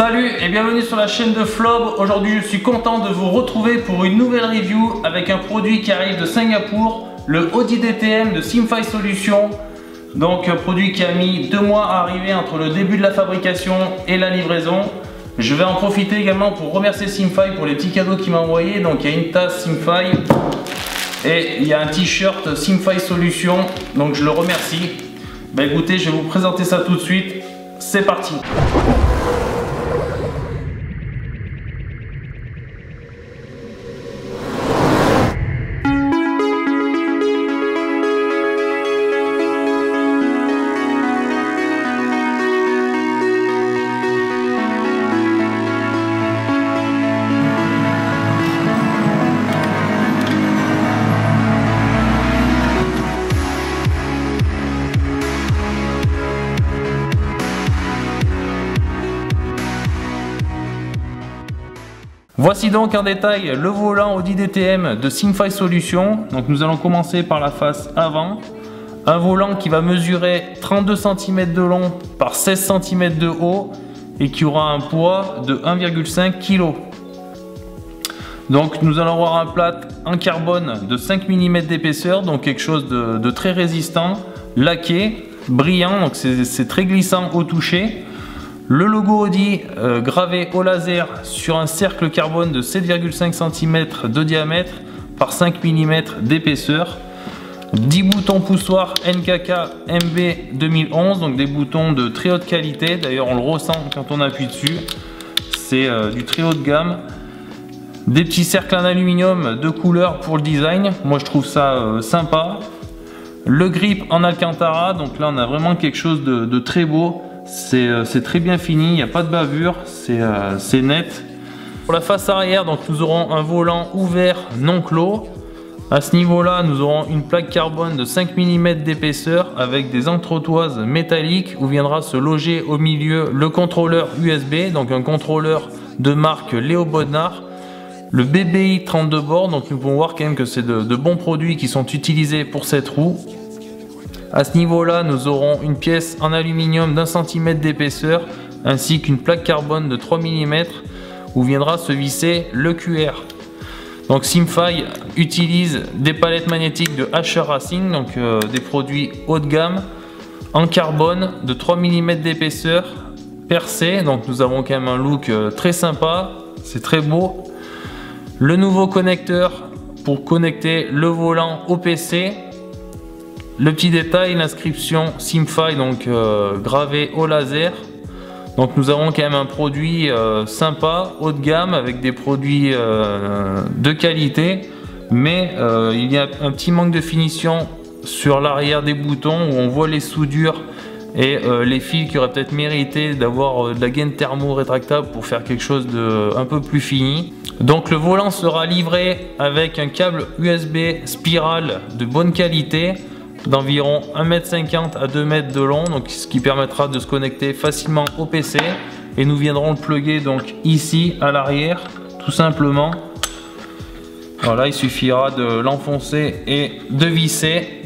Salut et bienvenue sur la chaîne de Flob. Aujourd'hui je suis content de vous retrouver pour une nouvelle review avec un produit qui arrive de Singapour, le Audi DTM de Simfy Solutions. Donc un produit qui a mis deux mois à arriver entre le début de la fabrication et la livraison. Je vais en profiter également pour remercier Simfy pour les petits cadeaux qu'il m'a envoyés. Donc il y a une tasse Simfy et il y a un t-shirt Simfy Solutions. Donc je le remercie. Bah écoutez, je vais vous présenter ça tout de suite. C'est parti Voici donc en détail le volant Audi DTM de Simfy Solutions. Donc nous allons commencer par la face avant. Un volant qui va mesurer 32 cm de long par 16 cm de haut et qui aura un poids de 1,5 kg. Donc nous allons avoir un plat en carbone de 5 mm d'épaisseur, donc quelque chose de, de, très résistant, laqué, brillant, donc c'est très glissant au toucher. Le logo Audi euh, gravé au laser sur un cercle carbone de 7,5 cm de diamètre par 5 mm d'épaisseur. 10 boutons poussoirs NKK MB 2011, donc des boutons de très haute qualité. D'ailleurs, on le ressent quand on appuie dessus. C'est euh, du très haut de gamme. Des petits cercles en aluminium de couleur pour le design. Moi, je trouve ça euh, sympa. Le grip en Alcantara, donc là, on a vraiment quelque chose de très beau. Euh, c'est très bien fini, il n'y a pas de bavure, euh, c'est net. Pour la face arrière, donc nous aurons un volant ouvert non clos. À ce niveau-là, nous aurons une plaque carbone de 5 mm d'épaisseur avec des entretoises métalliques où viendra se loger au milieu le contrôleur USB, donc un contrôleur de marque Léo Bodnar. Le BBI 32 bords, donc nous pouvons voir quand même que c'est de, de bons produits qui sont utilisés pour cette roue. À ce niveau-là, nous aurons une pièce en aluminium d'un centimètre d'épaisseur ainsi qu'une plaque carbone de 3 mm où viendra se visser le QR. Donc Simfy utilise des palettes magnétiques de Asher Racing, donc euh, des produits haut de gamme en carbone de 3 mm d'épaisseur percé. Donc nous avons quand même un look euh, très sympa, c'est très beau. Le nouveau connecteur pour connecter le volant au PC le petit détail, l'inscription Simfy, donc euh, gravé au laser. Donc nous avons quand même un produit euh, sympa, haut de gamme, avec des produits euh, de qualité. Mais il y a un petit manque de finition sur l'arrière des boutons où on voit les soudures et les fils qui auraient peut-être mérité d'avoir de la gaine thermo rétractable pour faire quelque chose de un peu plus fini. Donc le volant sera livré avec un câble USB spirale de bonne qualité d'environ 1m50 à 2 m de long, ce qui permettra de se connecter facilement au PC. Et nous viendrons le plugger donc ici à l'arrière, tout simplement. Voilà, il suffira de l'enfoncer et de visser.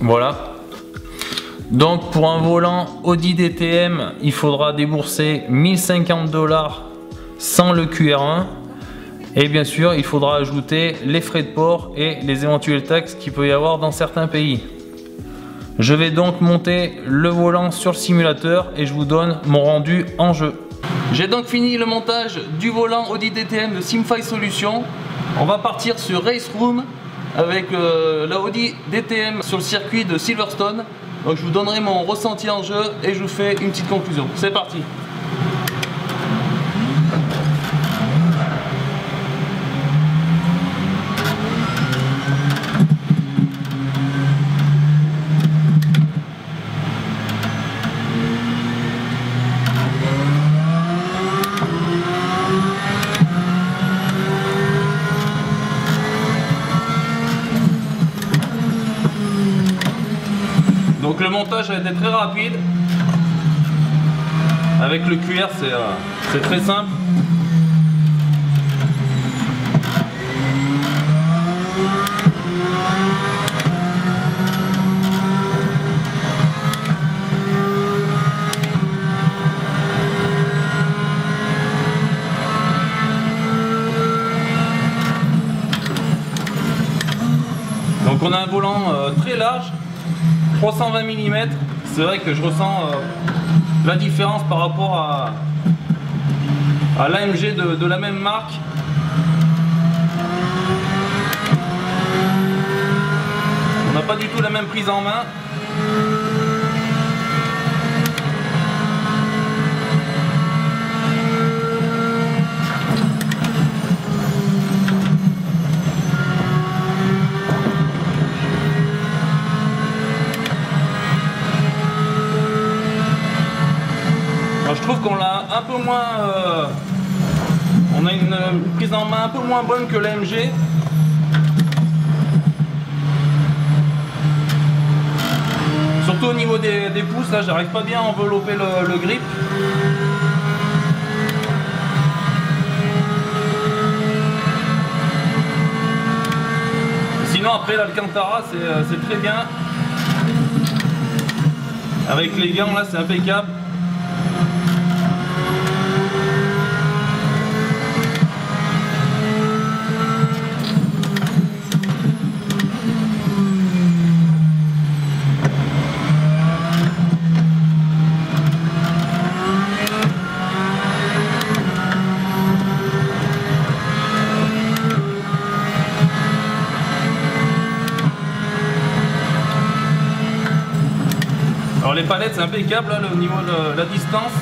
Voilà. Donc pour un volant Audi DTM, il faudra débourser 1050 dollars sans le QR1 et bien sûr, il faudra ajouter les frais de port et les éventuelles taxes qu'il peut y avoir dans certains pays. Je vais donc monter le volant sur le simulateur et je vous donne mon rendu en jeu. J'ai donc fini le montage du volant Audi DTM de Simfy Solutions. On va partir sur Race Room avec euh, la Audi DTM sur le circuit de Silverstone. Je vous donnerai mon ressenti en jeu et je vous fais une petite conclusion. C'est parti c'était très rapide. Avec le cuir, euh, c'est très simple. Donc on a un volant euh, très large, 320 mm, c'est vrai que je ressens la différence par rapport à, l'AMG de, la même marque. On n'a pas du tout la même prise en main. je trouve qu'on l'a un peu moins euh, on a une, prise en main un peu moins bonne que l'AMG. Surtout au niveau des, pouces, là j'arrive pas bien à envelopper le, grip. Sinon après l'Alcantara c'est très bien. Avec les gants là c'est impeccable. Les palettes c'est impeccable là, au niveau de la distance.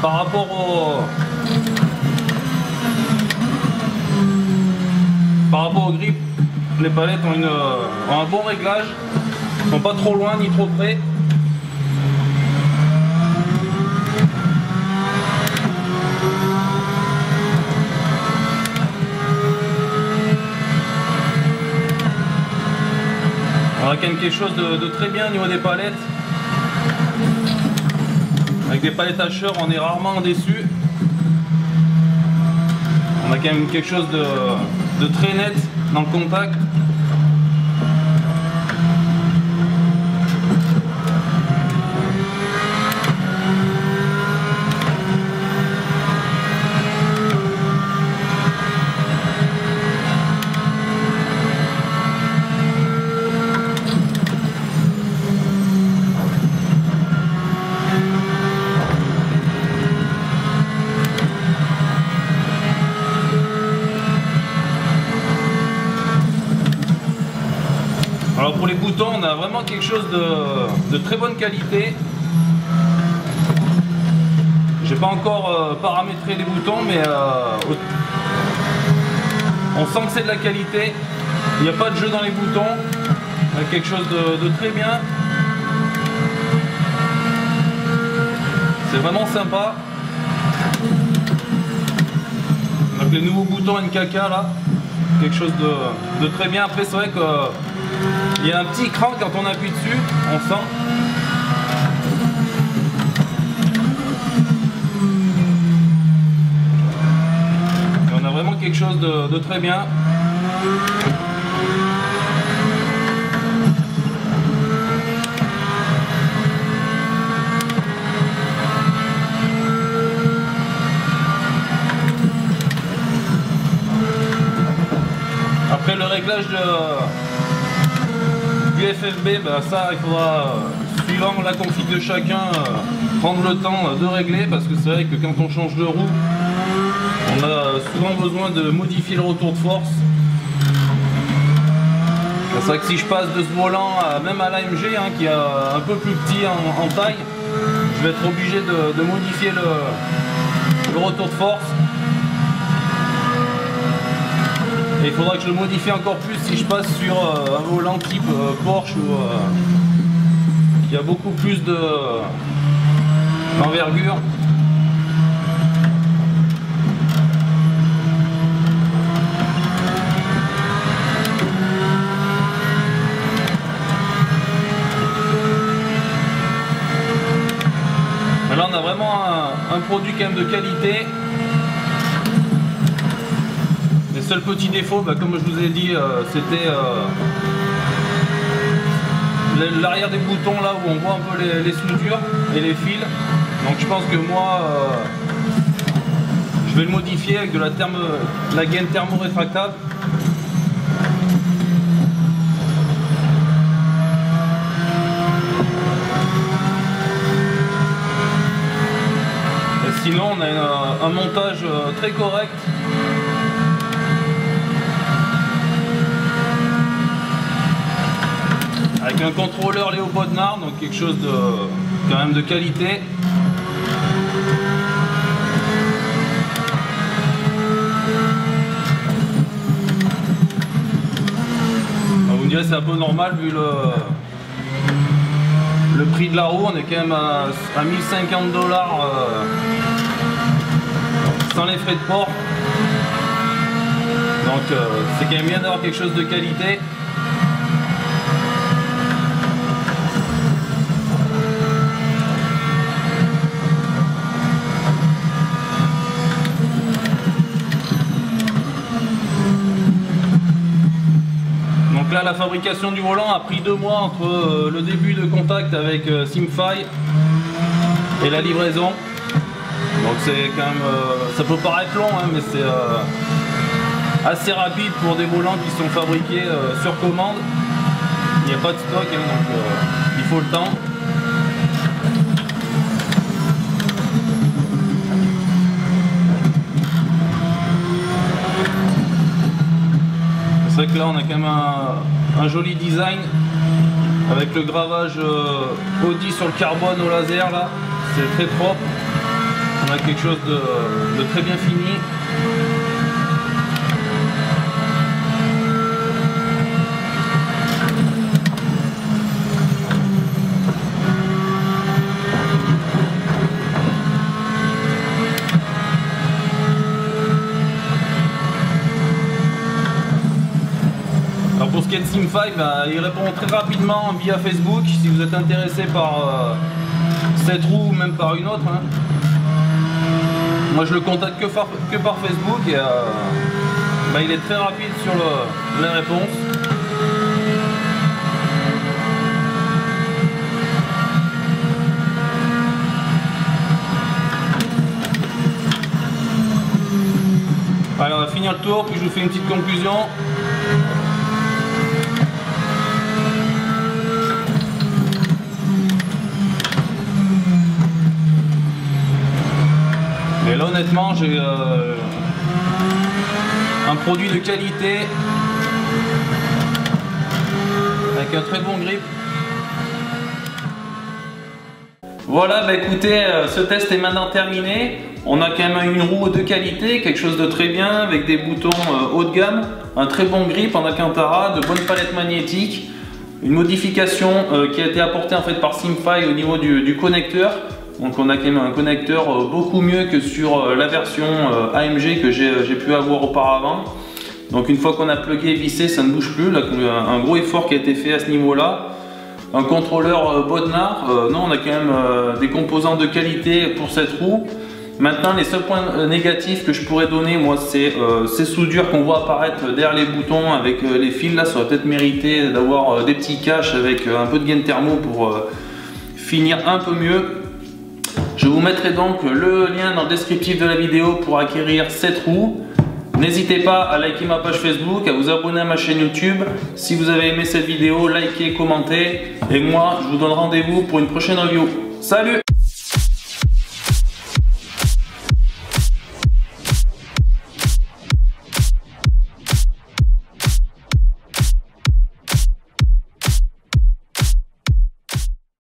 Par rapport au. Par rapport au grip, les palettes ont, une, ont un bon réglage. sont pas trop loin ni trop près. A quand même quelque chose de, très bien au niveau des palettes. Avec des palettes hacheurs, on est rarement déçu. On a quand même quelque chose de, de très net dans le contact. Alors pour les boutons, on a vraiment quelque chose de, très bonne qualité. J'ai pas encore euh, paramétré les boutons, mais euh, on sent que c'est de la qualité. Il n'y a pas de jeu dans les boutons. Quelque chose de, très bien. C'est vraiment sympa. Donc les nouveaux boutons NKK là, quelque chose de très bien. Après c'est vrai que il y a un petit cran quand on appuie dessus, on sent. on a vraiment quelque chose de, très bien. Après le réglage de, FFB, bah, ça il faudra, suivant la config de chacun, euh, prendre le temps de régler parce que c'est vrai que quand on change de roue, on a souvent besoin de modifier le retour de force. C'est vrai que si je passe de ce volant même à l'AMG hein, qui est un peu plus petit en, taille, je vais être obligé de, modifier le retour de force. Il faudra que je le modifie encore plus si je passe sur euh, un volant type euh, Porsche ou euh, qui a beaucoup plus d'envergure. là on a vraiment un produit quand même de qualité seul petit défaut, bah, comme je vous ai dit, euh, c'était euh, l'arrière des boutons là où on voit un peu les, les, soudures et les fils. Donc je pense que moi, euh, je vais le modifier avec de la, thermo, la gaine thermo-rétractable. Sinon, on a un montage très correct avec un contrôleur Léo Bodnar, donc quelque chose de quand même de qualité. Vous me direz c'est un peu normal vu le, le prix de la roue, on est quand même à, 1050 dollars euh, sans les frais de port. Donc euh, c'est quand même bien d'avoir quelque chose de qualité. La fabrication du volant a pris deux mois entre euh, le début de contact avec euh, Simfy et la livraison. Donc c'est quand même, euh, ça peut paraître long, hein, mais c'est assez rapide pour des volants qui sont fabriqués sur commande. Il n'y a pas de stock, hein, donc il faut le temps. Que là on a quand même un, joli design avec le gravage euh, Audi sur le carbone au laser là, c'est très propre. On a quelque chose de très bien fini. Sim 5, bah, il répond très rapidement via Facebook si vous êtes intéressé par euh, cette roue ou même par une autre. Hein. Moi je le contacte que, par Facebook et euh, bah, il est très rapide sur le, les réponses. Alors on va finir le tour puis je vous fais une petite conclusion. Et là honnêtement j'ai euh, un produit de qualité avec un très bon grip. Voilà, bah écoutez, euh, ce test est maintenant terminé. On a quand même une roue de qualité, quelque chose de très bien, avec des boutons euh, haut de gamme, un très bon grip en Alcantara, de bonnes palettes magnétiques, une modification qui a été apportée en fait par Simfy au niveau du connecteur donc on a quand même un connecteur euh, beaucoup mieux que sur euh, la version euh, AMG que j'ai pu avoir auparavant. Donc une fois qu'on a plugué et vissé, ça ne bouge plus. Un gros effort qui a été fait à ce niveau-là. Un contrôleur Bodnar, non, on a quand même des composants de qualité pour cette roue. Maintenant, les seuls points négatifs que je pourrais donner, moi, c'est ces soudures qu'on voit apparaître derrière les boutons avec les fils. Là, ça aurait peut-être mérité d'avoir des petits caches avec un peu de gain thermo pour finir un peu mieux. Je vous mettrai donc le lien dans le descriptif de la vidéo pour acquérir cette roue. N'hésitez pas à liker ma page Facebook, à vous abonner à ma chaîne YouTube. Si vous avez aimé cette vidéo, likez, commentez. Et moi, je vous donne rendez-vous pour une prochaine review. Salut